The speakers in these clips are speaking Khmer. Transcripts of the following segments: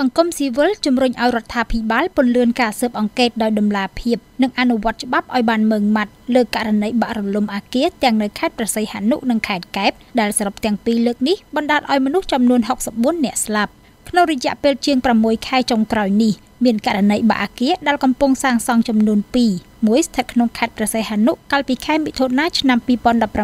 សង្គមស៊ីវិលជំរុញឲ្យរដ្ឋាភិបាលពន្លឿនការស៊ើបអង្កេតដោយដំណាភាពនិងអនុវត្តច្បាប់ឲ្យបានម៉ឺងម៉ាត់លើករណីបាក់រលំអាគារទាំងនៅខេត្តប្រស័យហនុនិងខេត្តកែបដែលសរុបទាំងពីរលើកនេះបណ្ដាលឲ្យមនុស្សចំនួន64នាក់ស្លាប់ក្នុងរយៈពេលជាង6ខែចុងក្រោយនេះមានករណីបាក់អាគារដែលកំពុងសាងសង់ចំនួន2មួយស្ថិតក្នុងខេត្តប្រស័យហនុកាលពីខែមិថុនាឆ្នាំ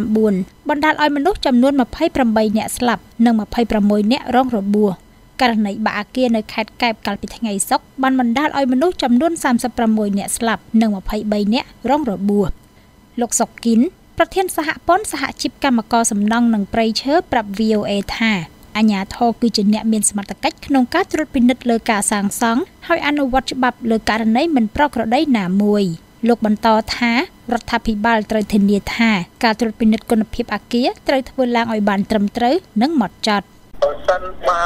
2019បណ្ដាលឲ្យមនុស្សចំនួន28នាក់ស្លាប់និង26នាក់រងរបួស ករណីបាក់អាគារនៅខេត្តកែបកាលពីថ្ងៃសុក្របានបណ្ដាលឲ្យមនុស្សចំនួន36នាក់ស្លាប់និង23នាក់រងរបួសលោកសុកគិនប្រធានសហព័ន្ធសហជីពកម្មករសំណង់និងប្រៃឈើប្រាប់ VOA ថាអាញាធរគឺជាអ្នកមានសមត្ថកិច្ចក្នុងការត្រួតពិនិត្យលើការសាងសង់ហើយអនុវត្តច្បាប់លើករណីមិនប្រក្រតីណាមួយលោកបន្តថារដ្ឋាភិបាលត្រូវធានាថាការត្រួតពិនិត្យគុណភាពអគារត្រូវធ្វើឡើងឲ្យបានត្រឹមត្រូវនិងហ្មត់ចត់បើសិនបើ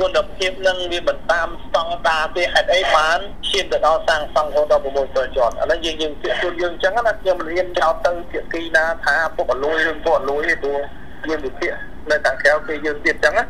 គុណភាពនឹងវាមិនតាមស្តង់ដារទេហេតុអីបានឈានទៅដល់សាងសង់រហូតដល់6ប្រជាន់ឥឡូវយើងយើងពាក្យទូយើងអញ្ចឹងណាខ្ញុំរៀនចោលទៅភាគីណាថាពុកអលួយឬពុកអលួយទេព្រោះយើងវិភាគនៅខាងក្រៅគឺយើងទៀតអញ្ចឹងណា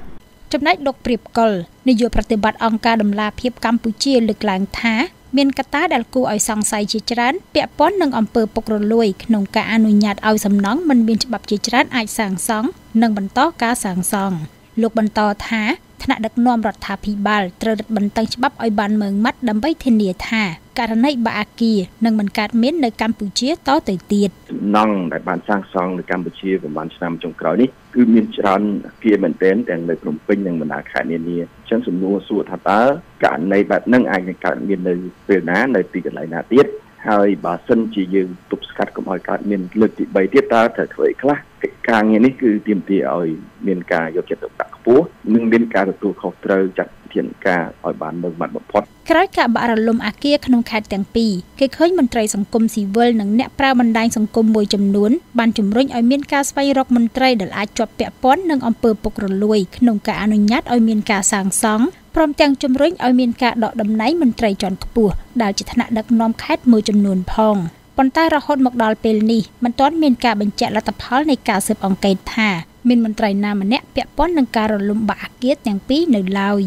ចំណែកដុកព្រៀបកុលនាយកប្រតិបត្តិអង្គការដំឡាភិបកម្ពុជាលើកឡើងថាមានកត្តាដែលគួរឲ្យសង្ស័យជាច្រើនពាក់ព័ន្ធនឹងអំពើពុករលួយក្នុងការអនុញ្ញាតឲ្យសំណង់មិនមានច្បាប់ជាច្រើនអាចសាងសង់និងបន្តការសាងសង់លោកបន្តថា ថ្នាក់ដឹកនាំរដ្ឋាភិបាលត្រូវរឹតបន្តឹងច្បាប់ឲ្យបានម៉ឺងម៉ាត់ដើម្បីធានាថាករណីបាអាគារនឹងមិនកើតមាននៅកម្ពុជាតទៅទៀតសំណង់ដែលបានសាងសង់នៅកម្ពុជាប្រហែលឆ្នាំចុងក្រោយនេះគឺមានច្រើនអគារមែនទែនទាំងនៅភ្នំពេញនិងបណ្ដាខេត្តនានាអញ្ចឹងសំណួរសួរថាតើករណីបែបហ្នឹងអាចនឹងកើតមាននៅពេលណានៅទីកន្លែងណាទៀតហើយបើសិនជាយើងទប់ស្កាត់កុំឲ្យកើតមានលើកទី3ទៀតតើត្រូវធ្វើអីខ្លះកិច្ច ការងារនេះគឺទាមទារឲ្យមានការយកចិត្តទុកដាក់ខ្ពស់និងមានការទទួលខុសត្រូវចាត់ធានការឲ្យបានម៉ឺងម៉ាត់បំផុតក្រោយការបាក់រលំអាគារក្នុងខេត្តទាំងពីរគេឃើញមន្ត្រីសង្គមស៊ីវិលនិងអ្នកប្រើបណ្ដាញសង្គមមួយចំនួនបានជំរុញឲ្យមានការស្វែងរកមន្ត្រីដែលអាចជាប់ពាក់ព័ន្ធនឹងអំពើពុករលួយក្នុងការអនុញ្ញាតឲ្យមានការសាងសង់ព្រមទាំងជំរុញឲ្យមានការដកតំណែងមន្ត្រីជាន់ខ្ពស់ដែលជាថ្នាក់ដឹកនាំខេត្តមួយចំនួនផង ប៉ុន្តែរហូតមកដល់ពេលនេះមិនទាន់មានការបញ្ជាក់លទ្ធផលនៃការស៊ើបអង្កេតថាមានមន្ត្រីណាម្នាក់ពាក់ព័ន្ធនឹងការរលំបាក់អាគារទាំងពីរនៅឡើយ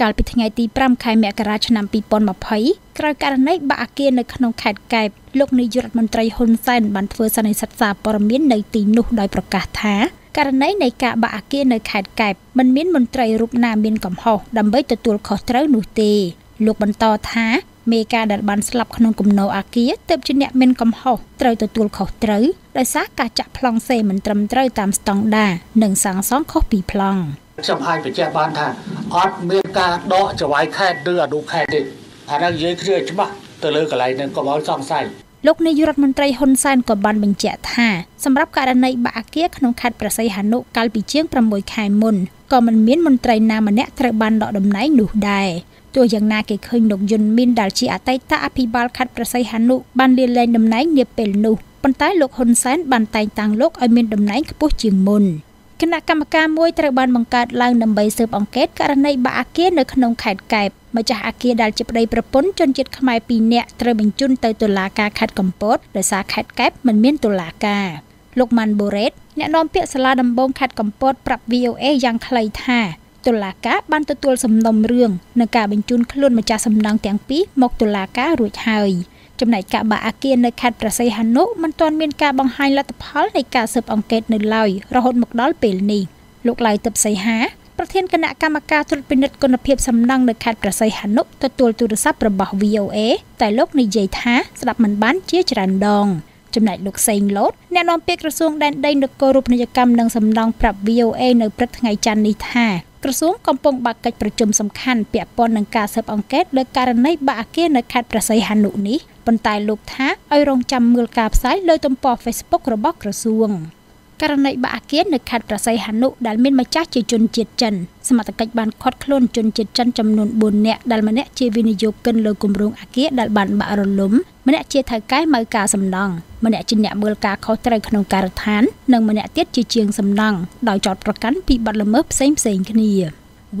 កាលពីថ្ងៃទី5ខែមករាឆ្នាំ2020ក្រោយករណីបាក់អាគារនៅក្នុងខេត្តកែបលោកនាយករដ្ឋមន្ត្រីហ៊ុនសែនបានធ្វើសន្និសីទសារព័ត៌មាននៅទីនោះដោយប្រកាសថាករណីនៃការបាក់អាគារនៅខេត្តកែបមិនមានមន្ត្រីរូបណាមានកំហុសដើម្បីទទួលខុសត្រូវនោះទេលោកបន្តថា មេការដែលបានស្លាប់ក្នុងគំនរអាគារទើបជាអ្នកមានកំហុសត្រូវទទួលខុសត្រូវដោយសារការចាក់ប្លង់សេមិនត្រឹមត្រូវតាមស្តង់ដារនិងសាងសង់ខុសពីប្លង់ខ្ញុំអាចបញ្ជាក់បានថាអត់មានការដកចវាយខេតឬអនុខេតទេអានេះនិយាយគ្នាច្បាស់ទៅលើកន្លែងហ្នឹងកុំឲ្យសង្ស័យលោកនាយករដ្ឋមន្ត្រីហ៊ុនសែនក៏បានបញ្ជាក់ថាសម្រាប់ករណីបាក់អាគារក្នុងខេត្តប្រស័យហនុកាលពីជាង6ខែមុនក៏មិនមានមន្ត្រីណាម្នាក់ត្រូវបានដកតំណែងនោះដែរ ទោះយ៉ាងណាគេឃើញលោកយុនមីនដែលជាអតីតអភិបាលខេត្តប្រស័យហនុបានលាលែងតំណែងនាពេលនោះប៉ុន្តែលោកហ៊ុនសែនបានតែងតាំងលោកឲ្យមានតំណែងខ្ពស់ជាងមុនគណៈកម្មការមួយត្រូវបានបង្កើតឡើងដើម្បីស៊ើបអង្កេតករណីបាក់អាគារនៅក្នុងខេត្តកែបម្ចាស់អាគារដែលជាប្តីប្រពន្ធជនជាតិខ្មែរ2នាក់ត្រូវបញ្ជូនទៅតុលាការខេត្តកំពតដោយសារខេត្តកែបមិនមានតុលាការលោកម៉ាន់បូរ៉េតអ្នកនាំពាក្យសាលាដំបងខេត្តកំពតប្រាប់ VOA យ៉ាងខ្លីថា តុលាការបានទទួលសំណុំរឿងនឹងការបញ្ជូនខ្លួនម្ចាស់សំណង់ទាំងពីរមកតុលាការរួចហើយចំណែកការបាក់អាគារនៅខេត្តប្រស័យហនុមិនទាន់មានការបង្ហាញលទ្ធផលនៃការស៊ើបអង្កេតនៅឡើយរហូតមកដល់ពេលនេះលោកឡៃទឹកសីហាប្រធានគណៈកម្មការត្រួតពិនិត្យគុណភាពសំណង់នៅខេត្តប្រស័យហនុទទួលទូរស័ព្ទរបស់ VOA តែលោកនិយាយថាស្ដាប់មិនបានជាច្រើនដងចំណែកលោកសេងលូតអ្នកនាំពាក្យក្រសួងដែនដីនគររូបនីយកម្មនិងសំណង់ប្រាប់ VOA នៅព្រឹកថ្ងៃច័ន្ទនេះថា ក្រសួងកំពុងបើកកិច្ចប្រជុំសំខាន់ពាក់ព័ន្ធនឹងការស៊ើបអង្កេតលើករណីបាក់អាគារនៅខេត្តប្រស័យហនុនេះប៉ុន្តែលោកថាឲ្យរងចាំមើលការផ្សាយលើទំព័រ Facebook របស់ក្រសួង។ ករណីបាក់អាគារនៅខេត្តប្រស័យហនុដែលមានម្ចាស់ជាជនជាតិចិនសមត្ថកិច្ចបានឃាត់ខ្លួនជនជាតិចិនចំនួន4នាក់ដែលម្នាក់ជាវិនិយោគិនលើគម្រោងអាគារដែលបានបាក់រលំម្នាក់ជាថៅកែម៉ៅការសំណង់ម្នាក់ជាអ្នកមើលការខុសត្រូវក្នុងការដ្ឋាននិងម្នាក់ទៀតជាជាងសំណង់ដោយចោទប្រកាន់ពីបទល្មើសផ្សេងផ្សេងគ្នា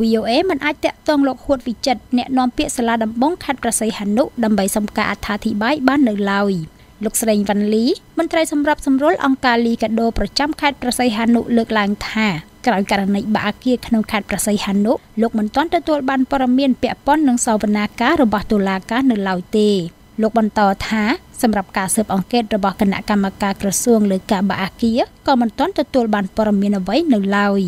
VOA មិនអាចតាក់ទងលោកហួតវិចិត្រអ្នកនាំពាក្យសាលាដំបងខេត្តប្រស័យហនុដើម្បីសំការអត្ថាធិប្បាយបាននៅឡើយ។ លោកស្រីវ៉ាន់លីមន្ត្រីសម្របសម្រួលអង្គការលីកាដូប្រចាំខេត្តប្រស័យហនុលើកឡើងថាក្រោយករណីបាក់អគារក្នុងខេត្តប្រស័យហនុលោកមិនទាន់ទទួលបានព័ត៌មានពាក់ព័ន្ធនឹងសវនាការរបស់តុលាការនៅឡើយទេលោកបន្តថាសម្រាប់ការស៊ើបអង្កេតរបស់គណៈកម្មការក្រសួងលើការបាក់អគារក៏មិនទាន់ទទួលបានព័ត៌មានអ្វីនៅឡើយ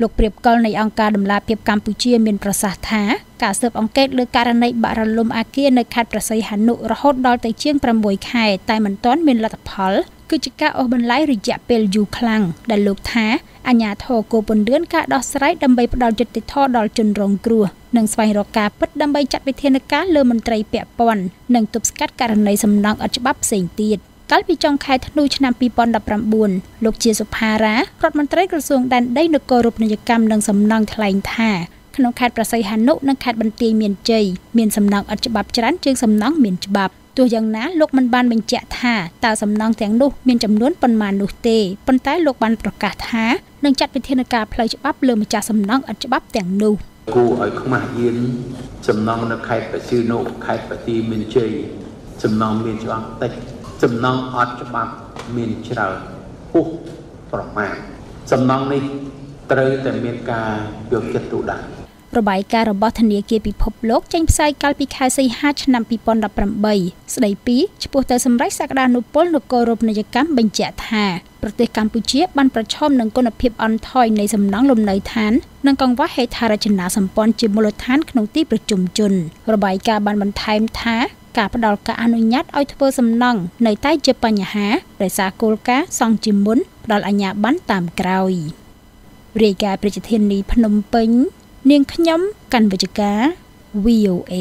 លោកព្រៀបកលនៃអង្គការដំឡាភិបកម្ពុជាមានប្រសាសន៍ថាការស៊ើបអង្កេតលើករណីបាក់រលំអគារនៅខេត្តប្រស័យហនុរហូតដល់ទៅជាង6ខែតែមិនទាន់មានលទ្ធផលគឺជាការអូសបន្លាយរយៈពេលយូរខ្លាំងដែលលោកថាអាញាធរគោពន្លឿនការដោះស្រាយដើម្បីផ្ដល់យុត្តិធម៌ដល់ជនរងគ្រោះនិងស្វែងរកការពិតដើម្បីចាត់វិធានការលើមន្ត្រីពាក់ព័ន្ធនិងទប់ស្កាត់ករណីសំណងឥតច្បាប់ផ្សេងទៀត កាលពីចុងខែធ្នូឆ្នាំ2019លោកជាសុផារ៉ារដ្ឋមន្ត្រីក្រសួងដែនដីនគររូបនីយកម្មនិងសំណង់ថ្លែងថាក្នុងខេត្តប្រស័យហនុនិងខេត្តបន្ទាយមានជ័យមានសំណង់ឥតច្បាប់ច្រើនជាងសំណង់មានច្បាប់ទោះយ៉ាងណាលោកមិនបានបញ្ជាក់ថាតើសំណង់ទាំងនោះមានចំនួនប៉ុន្មាននោះទេប៉ុន្តែលោកបានប្រកាសថានឹងចាត់វិធានការផ្លូវច្បាប់លើម្ចាស់សំណង់ឥតច្បាប់ទាំងនោះគួរឲ្យខ្មាស់អៀនសំណង់នៅខេត្តបស៊ីនុខេត្តបទីមានជ័យសំណង់មានច្បាប់តិច សំណង់អត់ច្បាប់មានច្រើនពុះប្រមាណសំណង់នេះត្រូវតែមានការយកចិត្តទុកដាក់របាយការណ៍របស់ធនាគារពិភពលោកចេញផ្សាយកាលពីខែសីហាឆ្នាំ2018ស្ដីពីចំពោះទៅសម្រេចសក្តានុពលនគររូបនីយកម្មបញ្ជាក់ថាប្រទេសកម្ពុជាបានប្រឈមនឹងគុណភាពអន់ថយនៃសំណង់លំនៅឋាននិងកង្វះហេដ្ឋារចនាសម្ព័ន្ធជាមូលដ្ឋានក្នុងទីប្រជុំជនរបាយការណ៍បានបន្ថែមថា ការផ្ដល់ការអនុញ្ញាតឲ្យធ្វើសំណង់នៅតែជាបញ្ហាដោយសារគោលការណ៍សង់ជាមុនផ្ដល់អាជ្ញាប័ណ្ណតាមក្រោយរាយការណ៍ប្រជាធានីភ្នំពេញ នាងខ្ញុំកាន់វិជ្ជការ VOA